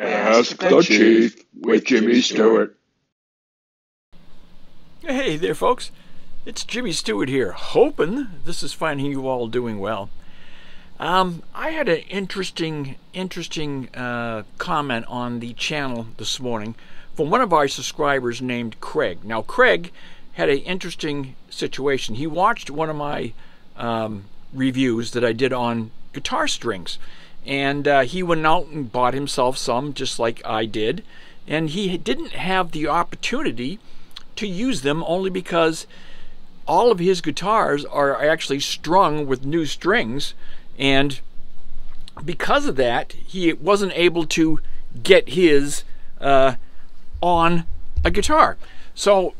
Ask the Chief with Jimmy Stewart. Hey there, folks. It's Jimmy Stewart here, hoping this is finding you all doing well. Um, I had an interesting, interesting uh, comment on the channel this morning from one of our subscribers named Craig. Now, Craig had an interesting situation. He watched one of my um, reviews that I did on guitar strings, and uh, he went out and bought himself some, just like I did, and he didn't have the opportunity to use them only because all of his guitars are actually strung with new strings, and because of that, he wasn't able to get his uh, on a guitar. So,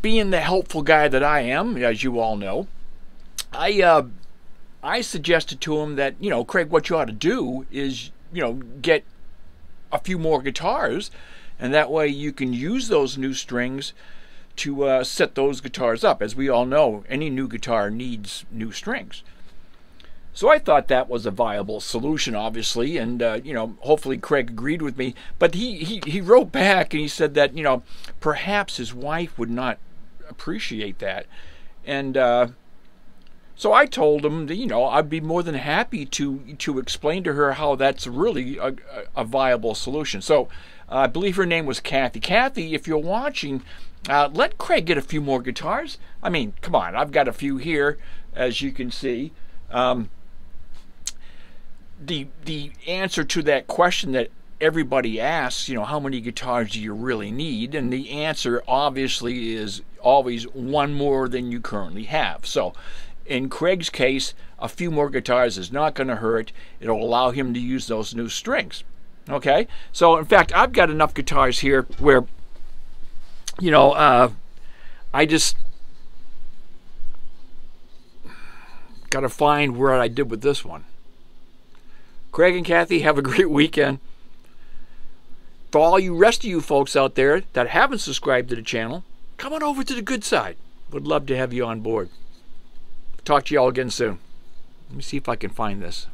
being the helpful guy that I am, as you all know, I uh, I suggested to him that, you know, Craig, what you ought to do is, you know, get a few more guitars, and that way you can use those new strings to uh, set those guitars up. As we all know, any new guitar needs new strings. So I thought that was a viable solution, obviously, and uh, you know, hopefully Craig agreed with me. But he, he he wrote back and he said that you know perhaps his wife would not appreciate that, and uh, so I told him that, you know, I'd be more than happy to to explain to her how that's really a, a viable solution. So uh, I believe her name was Kathy. Kathy, if you're watching, uh, let Craig get a few more guitars. I mean, come on, I've got a few here, as you can see. Um, the the answer to that question that everybody asks, you know, how many guitars do you really need? And the answer obviously is always one more than you currently have. So in Craig's case, a few more guitars is not going to hurt. It'll allow him to use those new strings. Okay? So, in fact, I've got enough guitars here where, you know, uh, I just got to find where I did with this one. Craig and Kathy, have a great weekend. For all you rest of you folks out there that haven't subscribed to the channel, come on over to the good side. Would love to have you on board. Talk to you all again soon. Let me see if I can find this.